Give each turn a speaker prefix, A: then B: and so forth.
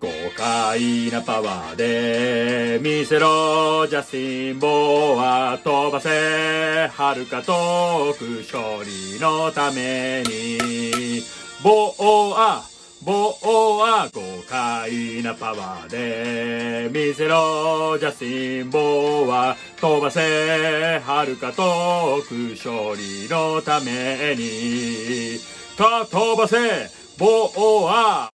A: 豪快なパワーで見せろジャスティン・ボーは飛ばせ遥か遠く勝利のために。ボアボア豪快なパワーで見せろジャスティン・ボーは飛ばせ遥か遠く勝利のために。か飛ばせボア